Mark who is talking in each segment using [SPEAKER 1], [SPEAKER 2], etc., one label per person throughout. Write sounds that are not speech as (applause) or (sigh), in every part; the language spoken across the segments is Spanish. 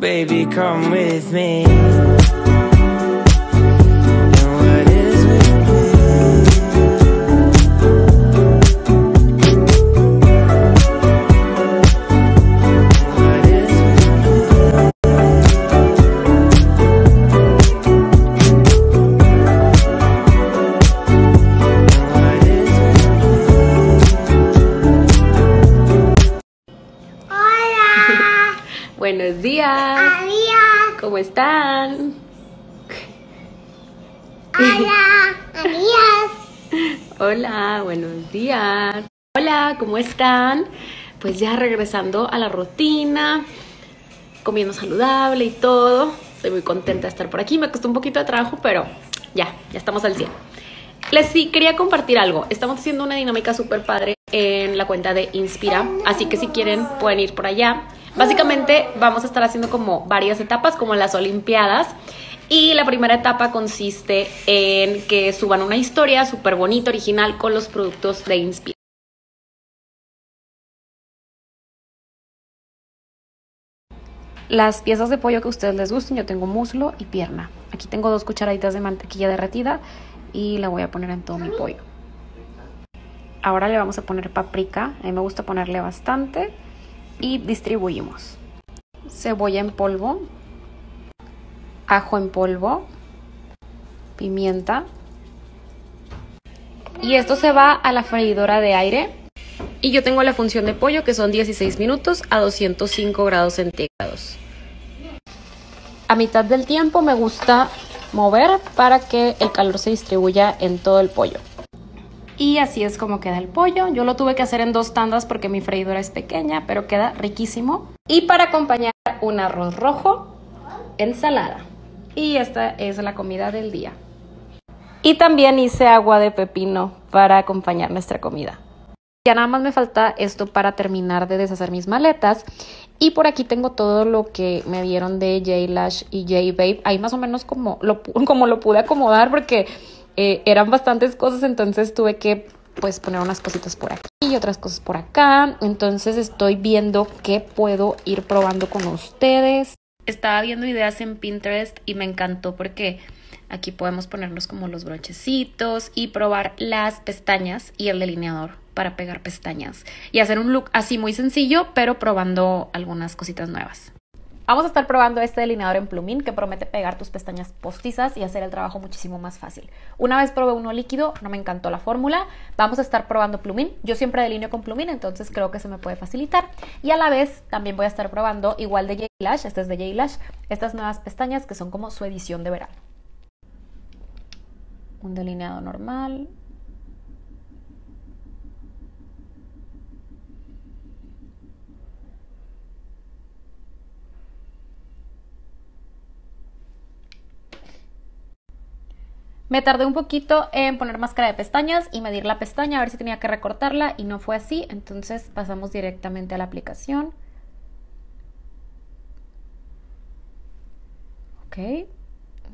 [SPEAKER 1] Baby, come with me.
[SPEAKER 2] Buenos días.
[SPEAKER 3] adiós,
[SPEAKER 2] ¿Cómo están?
[SPEAKER 3] hola, (laughs) adiós.
[SPEAKER 2] Hola, buenos días. Hola, ¿cómo están? Pues ya regresando a la rutina, comiendo saludable y todo. Estoy muy contenta de estar por aquí. Me costó un poquito de trabajo, pero ya, ya estamos al 100. Les sí quería compartir algo. Estamos haciendo una dinámica súper padre en la cuenta de Inspira, así que si quieren pueden ir por allá. Básicamente vamos a estar haciendo como varias etapas, como las Olimpiadas. Y la primera etapa consiste en que suban una historia súper bonita, original, con los productos de Inspira. Las piezas de pollo que a ustedes les gusten, yo tengo muslo y pierna. Aquí tengo dos cucharaditas de mantequilla derretida y la voy a poner en todo mi pollo. Ahora le vamos a poner paprika, a mí me gusta ponerle bastante y distribuimos. Cebolla en polvo, ajo en polvo, pimienta. Y esto se va a la freidora de aire. Y yo tengo la función de pollo que son 16 minutos a 205 grados centígrados. A mitad del tiempo me gusta mover para que el calor se distribuya en todo el pollo. Y así es como queda el pollo. Yo lo tuve que hacer en dos tandas porque mi freidora es pequeña, pero queda riquísimo. Y para acompañar un arroz rojo, ensalada. Y esta es la comida del día. Y también hice agua de pepino para acompañar nuestra comida. Ya nada más me falta esto para terminar de deshacer mis maletas. Y por aquí tengo todo lo que me dieron de J-Lash y J-Babe. Ahí más o menos como lo, como lo pude acomodar porque eh, eran bastantes cosas, entonces tuve que pues poner unas cositas por aquí y otras cosas por acá. Entonces estoy viendo qué puedo ir probando con ustedes. Estaba viendo ideas en Pinterest y me encantó porque aquí podemos ponernos como los brochecitos y probar las pestañas y el delineador para pegar pestañas y hacer un look así muy sencillo, pero probando algunas cositas nuevas. Vamos a estar probando este delineador en plumín que promete pegar tus pestañas postizas y hacer el trabajo muchísimo más fácil. Una vez probé uno líquido, no me encantó la fórmula. Vamos a estar probando plumín. Yo siempre delineo con plumín, entonces creo que se me puede facilitar. Y a la vez también voy a estar probando igual de J-Lash, este es de J-Lash, estas nuevas pestañas que son como su edición de verano. Un delineado normal. Me tardé un poquito en poner máscara de pestañas y medir la pestaña a ver si tenía que recortarla y no fue así, entonces pasamos directamente a la aplicación. Ok,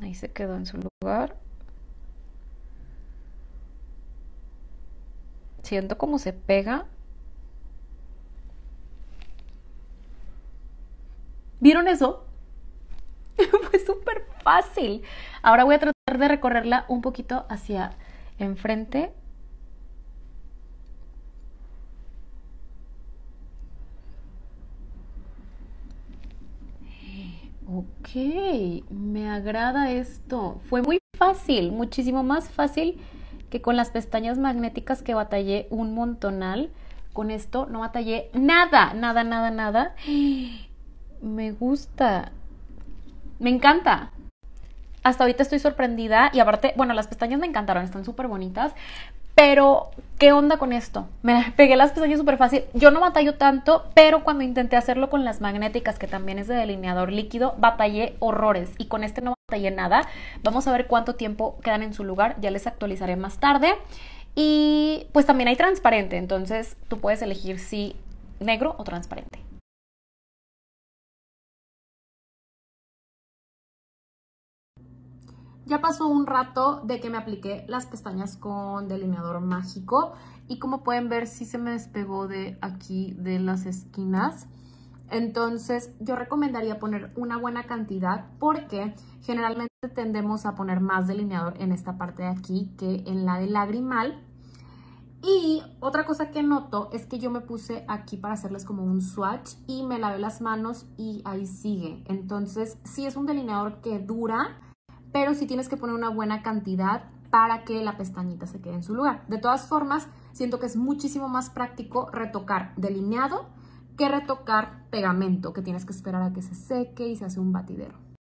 [SPEAKER 2] ahí se quedó en su lugar. Siento como se pega. ¿Vieron eso? (laughs) Fue súper fácil. Ahora voy a de recorrerla un poquito hacia enfrente. Ok, me agrada esto. Fue muy fácil, muchísimo más fácil que con las pestañas magnéticas que batallé un montonal. Con esto no batallé nada, nada, nada, nada. (gasps) Me gusta. Me encanta. Hasta ahorita estoy sorprendida y aparte, bueno, las pestañas me encantaron, están súper bonitas. Pero, ¿qué onda con esto? Me (laughs) pegué las pestañas súper fácil. Yo no batallo tanto, pero cuando intenté hacerlo con las magnéticas, que también es de delineador líquido, batallé horrores. Y con este no batallé nada. Vamos a ver cuánto tiempo quedan en su lugar. Ya les actualizaré más tarde. Y pues también hay transparente, entonces tú puedes elegir si negro o transparente. Ya pasó un rato de que me apliqué las pestañas con delineador mágico y como pueden ver sí se me despegó de aquí de las esquinas. Entonces yo recomendaría poner una buena cantidad porque generalmente tendemos a poner más delineador en esta parte de aquí que en la de lagrimal. Y otra cosa que noto es que yo me puse aquí para hacerles como un swatch y me lavé las manos y ahí sigue. Entonces sí es un delineador que dura, pero sí tienes que poner una buena cantidad para que la pestañita se quede en su lugar. De todas formas, siento que es muchísimo más práctico retocar delineado que retocar pegamento, que tienes que esperar a que se seque y se hace un batidero.